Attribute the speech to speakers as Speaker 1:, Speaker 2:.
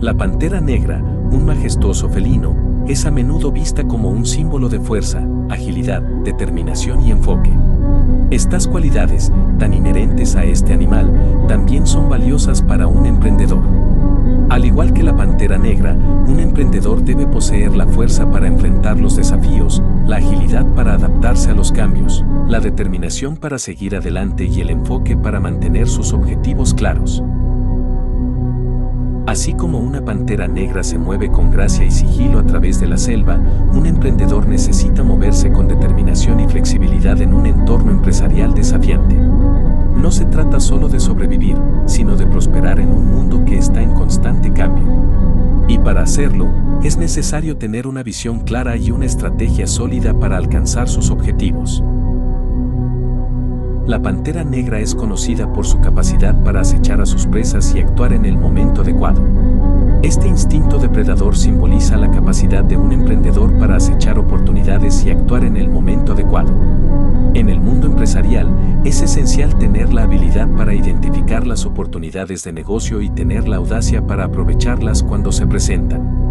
Speaker 1: La pantera negra, un majestuoso felino, es a menudo vista como un símbolo de fuerza, agilidad, determinación y enfoque. Estas cualidades, tan inherentes a este animal, también son valiosas para un emprendedor. Al igual que la pantera negra, un emprendedor debe poseer la fuerza para enfrentar los desafíos, la agilidad para adaptarse a los cambios, la determinación para seguir adelante y el enfoque para mantener sus objetivos claros. Así como una pantera negra se mueve con gracia y sigilo a través de la selva, un emprendedor necesita moverse con determinación y flexibilidad en un entorno empresarial desafiante. No se trata solo de sobrevivir, sino de prosperar en un mundo que está en constante cambio. Y para hacerlo, es necesario tener una visión clara y una estrategia sólida para alcanzar sus objetivos. La pantera negra es conocida por su capacidad para acechar a sus presas y actuar en el momento adecuado. Este instinto depredador simboliza la capacidad de un emprendedor para acechar oportunidades y actuar en el momento adecuado. En el mundo empresarial, es esencial tener la habilidad para identificar las oportunidades de negocio y tener la audacia para aprovecharlas cuando se presentan.